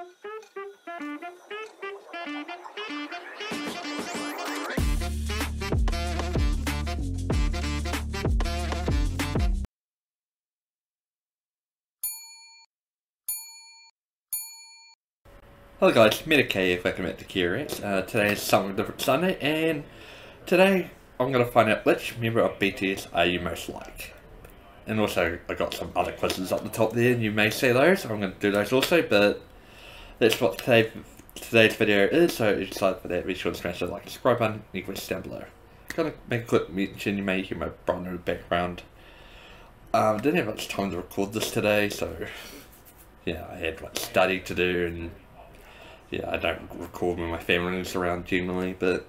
Hello guys, Medicare, welcome back to Kiwi Reacts. Uh, today is something different Sunday, and today I'm going to find out which member of BTS are you most like. And also, I got some other quizzes up the top there, and you may see those, I'm going to do those also, but that's what today, today's video is, so if you decided for that, be sure to smash the like and subscribe button, any questions down below. Gonna make a quick mention, you may hear my brother background. Um, didn't have much time to record this today, so yeah, I had like study to do and yeah, I don't record when my family is around generally, but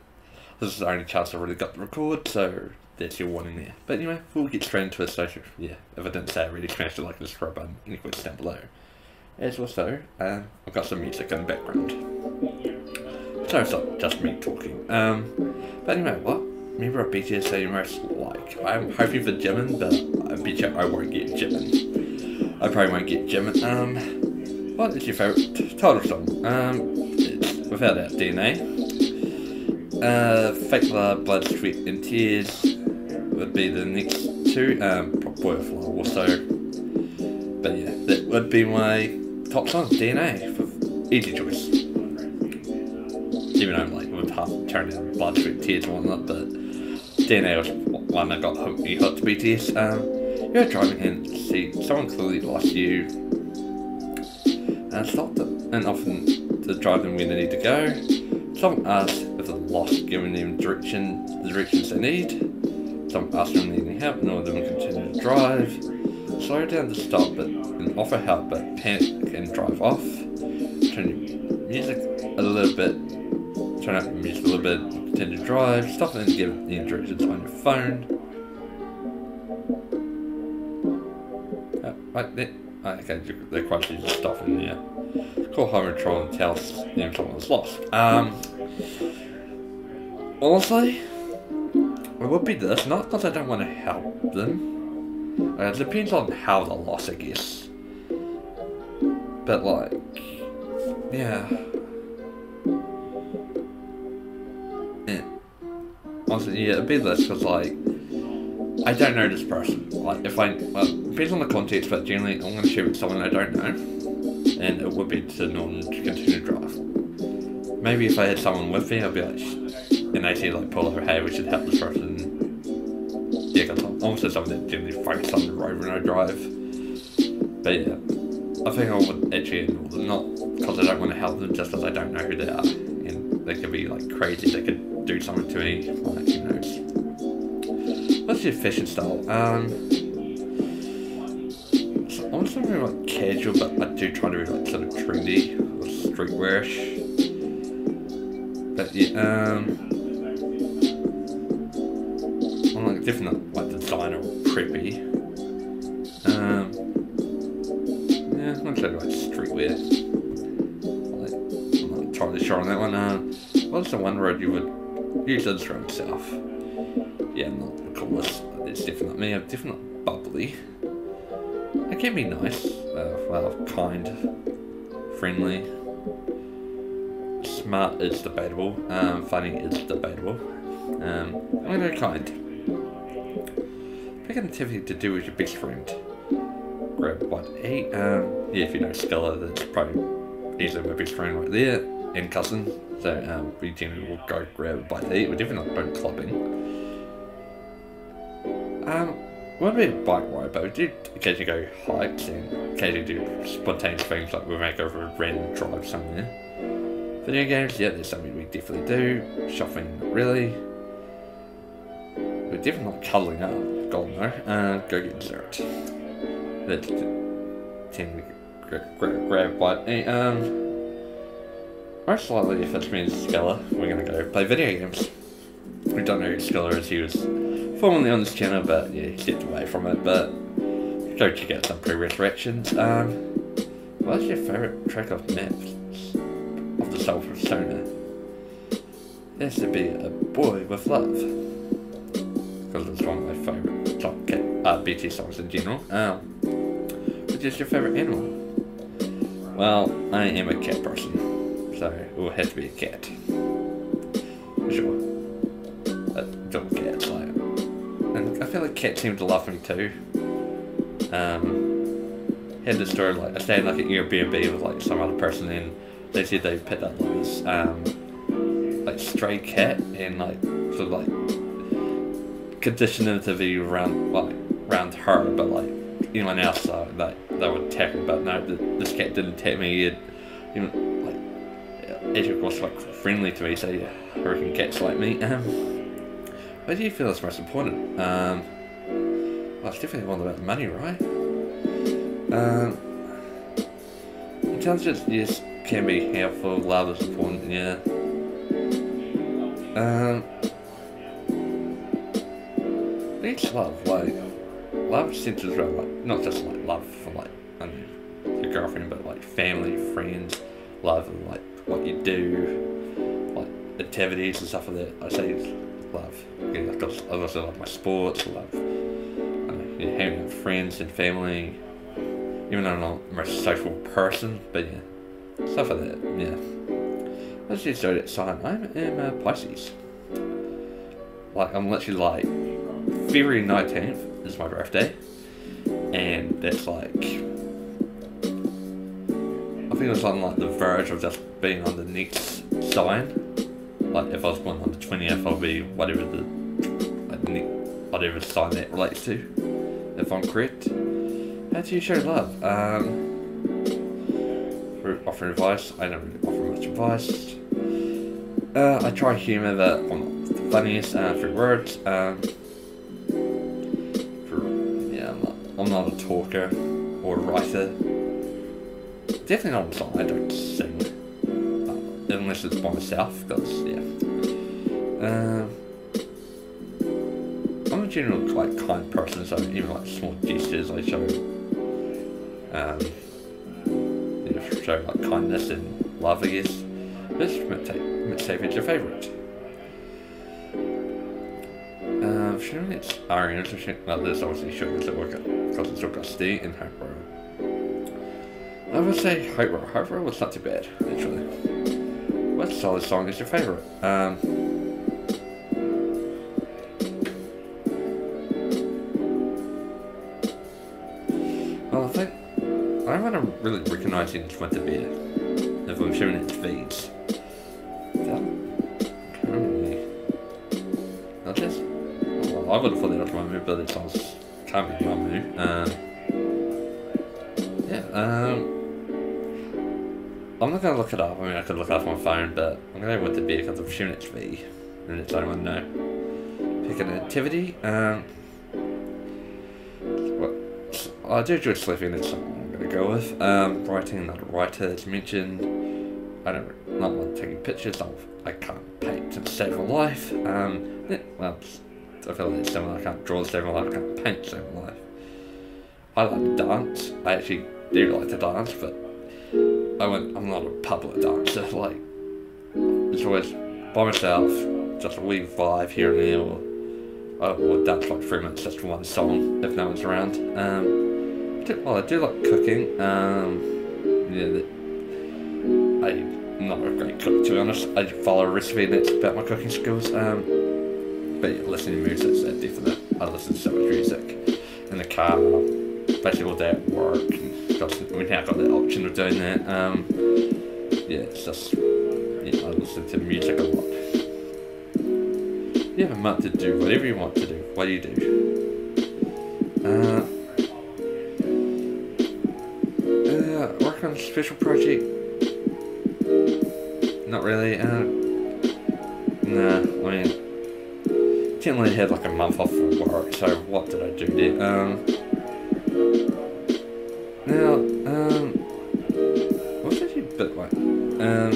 this is the only chance I've really got to record, so that's your warning there. But anyway, we'll get straight into it, so yeah, if I didn't say I already, smash the like and subscribe button, any questions down below. As also, um, I've got some music in the background. So it's not just me talking. Um, but anyway, what member of BTS are you most like? I'm hoping for Jimin, but I bet you I won't get Jimin. I probably won't get Jimin. Um, what is your favourite title song? Um, it's without doubt DNA. Uh, Fake Love, Blood, Sweat and Tears would be the next two. Um, Boy of Love also. But yeah, that would be my top song, DNA, for easy choice. Even though I'm like with half turning Blood, Sweat, Tears and whatnot, but DNA was one that got me hooked to BTS. Um, you're driving and see someone clearly lost you and stopped them, and often to drive them where they need to go. Some ask if they're lost, giving them direction, the directions they need. Some ask them needing help, all of them continue to drive. Slow down to stop but and offer help, but panic and drive off. Turn your music a little bit, turn up music a little bit, continue to drive. Stop and give the directions on your phone. Uh, right there. Okay, the question is stuff in there. Call home and try and tell them someone's lost. Um, honestly, it would be this, not because I don't want to help them. Uh, it depends on how the loss, I guess. But like, yeah. yeah. Honestly, yeah, it'd be this because like, I don't know this person. Like, if I, well, depends on the context, but generally I'm going to share with someone I don't know, and it would be to to continue to drive. Maybe if I had someone with me, I'd be like, and they say like over, hey, we should help this person. Yeah, because I'm also something that generally focus on the road when I drive. But yeah, I think I would actually ignore them, not because I don't want to help them, just because I don't know who they are, and they could be like crazy, they could do something to me, like who knows. What's your fashion style? Um, so I'm something like casual, but I do try to be like sort of trendy or streetwearish. But yeah, um, definitely not like designer or preppy. Um, yeah, I'm gonna say like streetwear. I'm not entirely sure on that one. Um, what's the one road you would use Instagram yourself? Yeah, not coolest. It's definitely me. I'm definitely bubbly. I can be nice, uh, well, kind, friendly. Smart is debatable. Um, funny is debatable. Um, I'm gonna go kind. Pick an activity to do with your best friend. Grab what eat. Um, yeah, if you know Skilla, that's probably easily my best friend right there, and cousin. So um, we generally will go grab a bite to. We're definitely not going clubbing. Um, we're a bike ride, but we do occasionally go hikes and occasionally do spontaneous things like we make over a random drive somewhere. Video games, yeah, there's something we definitely do. Shopping, really. We're definitely not cuddling up, though. Uh, go get dessert. Let's to grab, grab, grab what. Um, most likely, if it's me and Skella, we're gonna go play video games. We don't know Skella is, he was formerly on this channel, but yeah, he stepped away from it. But go check out some pre-resurrections. Um, what's your favourite track of maps of the Soul Persona? This would be A Boy with Love. Because it's one of my favourite top cat, uh, BT songs in general. Um, which is your favourite animal? Well, I am a cat person, so it will have to be a cat. Sure. A dog cats, like. And I feel like cats seem to love me too. Um, had this story like I stayed in like an Airbnb with like some other person and they said they picked up like this um like stray cat and like sort of like conditioned it to be around like around her but like anyone else uh, like they would attack her but no this cat didn't attack me it you know like actually was like friendly to me so yeah I reckon cats like me um do you feel is most important um well, it's definitely one about the money, right? Um, intelligence, yes, can be helpful. Love is important, yeah. Um, it's love, like, love centers around, like, not just like love for like, I mean, your girlfriend, but like family, friends, love of like what you do, like activities and stuff like that. I say love. Yeah, I also love my sports, love you know, hanging with friends and family. Even though I'm not a most social person, but yeah, stuff like that. Yeah. Let's just start at sign. I'm in uh, Pisces. Like I'm literally like February nineteenth is my birthday, and that's like I think it was on like the verge of just being on the next sign. Like if I was born on the twentieth, I'll be whatever the like, whatever sign that relates to if I'm correct. How do you show love? Um, offering advice, I don't really offer much advice. Uh, I try humour that I'm not the funniest uh, through words. Um, I'm not, a talker or a writer. Definitely not a song, I don't sing. Uh, unless it's by myself, because, yeah. Um, I'm a general quite kind person, so even like small gestures I show, um, you know, show like kindness and love, I guess. This mixtape is your favourite. Um, showing it's Arian, so she, well, this obviously shows at work because it's still got Steve in Hype I would say Hype Row. Was not too bad, actually. What solid song is your favourite? Um, really recognising it's meant to be if I'm showing its. Well, I would have thought that was Mamu, but it can't be Mamu. Um, yeah, um, I'm not going to look it up. I mean, I could look it up on my phone, but I'm to go with the V because I'm assuming it's V. And it's only one no. Pick an activity. Um, well, I do enjoy sleeping. It's go with. Um, writing, not a writer, as mentioned. I don't not like taking pictures. I'll, I can't paint to save a life. Um, well, I feel like it's similar. I can't draw life. I can't paint life. I like to dance. I actually do like to dance, but I went, I'm not a public dancer. Like, it's always by myself, just a wee vibe here and there, or I would dance like three minutes just one song if no one's around. Um, do, well, I do like cooking. Um, yeah, the, I'm not a great cook to be honest. I follow a recipe that's about my cooking skills. Um, but listening to music is definite. I listen to so much music in the car, basically all day at work. And we now got the option of doing that. Um, yeah, it's just yeah, I listen to music a lot. You have a month to do whatever you want to do. What do you do? Uh, on a special project? Not really. Uh, nah, I generally had like a month off from work, so what did I do there? Um, now, um, what's actually a bit like? Um,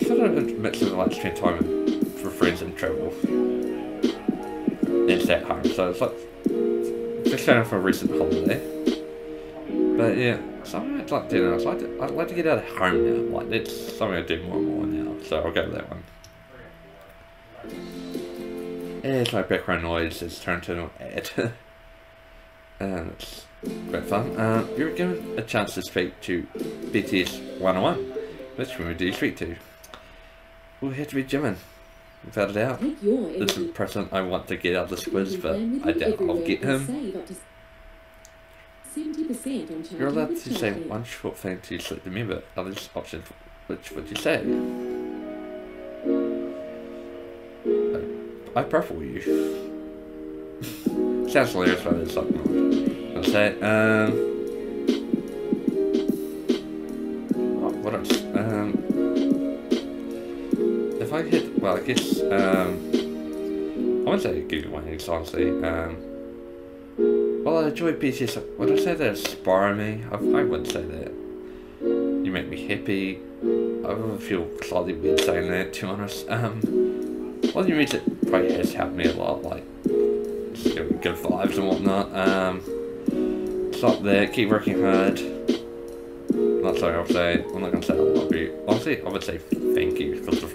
sort of a mix of like spend time for friends and travel and stay at home, so it's like just going for a recent holiday. But yeah, something I'd like to do. I'd like to, I'd like to get out of home now. Like that's something I do more and more now. So I'll go with that one. As my background noise is turned to an ad. and it's great fun. Uh, you were given a chance to speak to BTS 101. Which one would you speak to? Well, it had to be Jimin, without a doubt. This is the person I want to get out of this quiz, but I doubt I'll get him. save up to 70% on charging You're allowed to say one short thing to select the member. Others option, which would you say? I prefer you. Sounds hilarious, but it's not. I'll say, um. what else? Um. If I hit, well, I guess, um. I wouldn't say Google one, because honestly, um. Well, I enjoy BTS. Would I say they inspire me? I, I wouldn't say that. You make me happy. I feel slightly weird saying that, to be honest. Um, well, your music probably has helped me a lot, like, good vibes and whatnot. Um, stop there, keep working hard. Not sorry, I'll say, I'm not to say I love you. Honestly, I would say thank you, because I'm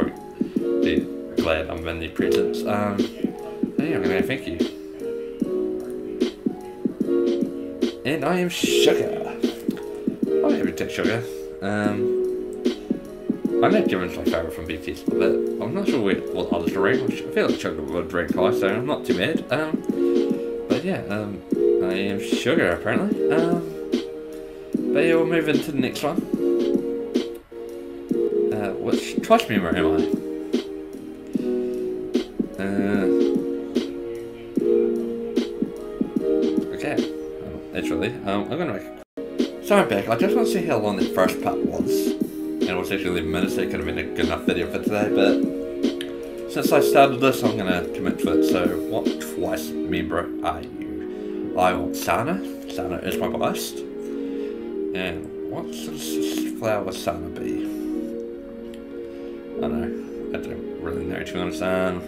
really glad I'm in the presence. Um, yeah, I'm to thank you. And I am Suga. I'm happy to take Suga. Um, I know Jimin's my favourite from BTS, but I'm not sure what, what others are ranked. I feel like Suga would rank high, so I'm not too mad. Um, but yeah, um, I am Suga apparently. Um, but yeah, we'll move into the next one. Uh, which twice member am I? Uh, okay, um, actually, um, I'm gonna make. So I'm back. I just want to see how long the first part was, and it was actually 11 minutes. So it could have been a good enough video for today, but since I started this, I'm gonna commit to it. So, what twice member are you? I want Sana. Sana is my biased. And what does this flower Sana be? I don't know. I don't really know to honest. Um,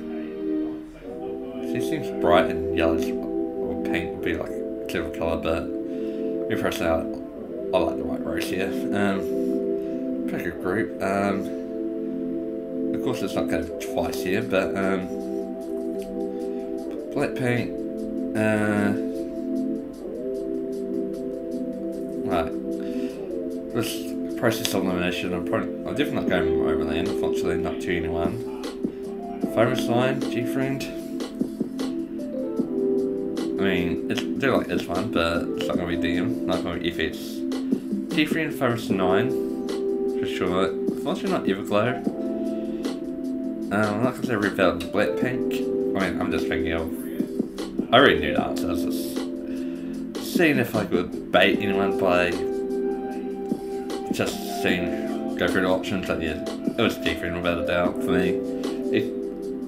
she seems bright and yellow or pink would be like a clever colour, but me personally, I, I like the white rose here. Um, pretty good group. Um, of course, it's not going twice here, but um, Blackpink. Uh, right. This process of elimination, I'm probably, I'm definitely not going overland. Unfortunately, not to anyone. Famous line, G friend. I mean, it's they're like it's one, but it's not gonna be DM, not gonna be FS. T3 and fromis_9, for sure. Unfortunately not Everglow. Um, I'm not Velvet and Blackpink. I mean, I'm just thinking of. I already knew that, answer, I was just seeing if I could bait anyone by just seeing, go through the options. But yeah, it was T3 without a doubt for me. If,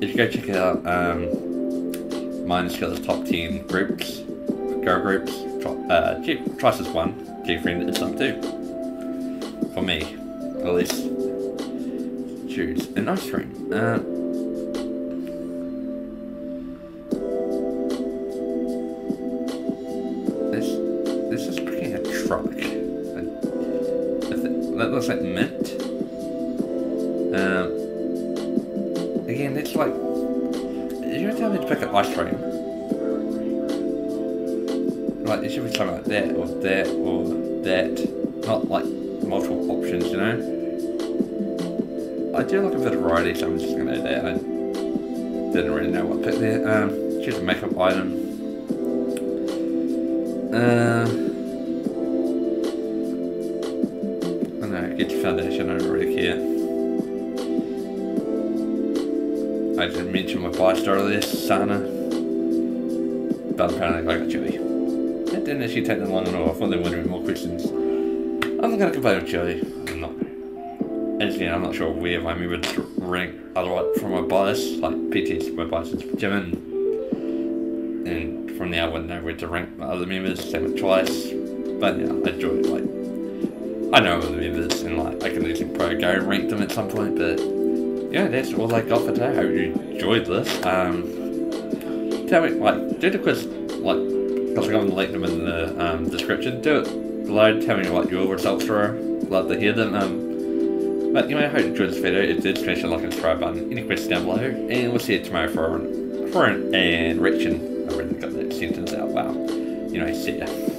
if you go check out, um, Mine's got the top 10 groups, girl groups. Uh, G- Trice is one, G Friend is some two. For me, at least. Choose an ice cream. Uh, this, this is pretty a truck. That looks like mint. Um, again, it's like you're telling me to pick an ice cream. Like, it should be something like that, or that, or that. Not like multiple options, you know? I do like a bit of variety, so I'm just gonna do that. I didn't really know what to pick there. Um, choose a makeup item. Uh, I know, get your foundation, I don't really care. I didn't mention my bias earlier, Sana. But apparently I got Jihyo. That didn't actually take that long at all. I thought there would have more questions. I'm not going to complain with Jihyo. Actually, I'm not sure where my movement rank otherwise from my bias. Like, BTS my bias is Jimin. And from now I wouldn't know where to rank my other members. Same with Twice. But yeah, I enjoy. Like, I know other members and like, I can easily probably go rank them at some point, but yeah, that's all I got for today. I hope you enjoyed this. Um, tell me, like, do the quiz, like, because I'm to link them in the um, description. Do it below. Tell me what your results were. Love to hear them. Um, but anyway, I hope you enjoyed this video. If did, smash the like and subscribe button. Any questions down below, and we'll see you tomorrow for for an enriching. I really got that sentence out. Wow. You know, see ya.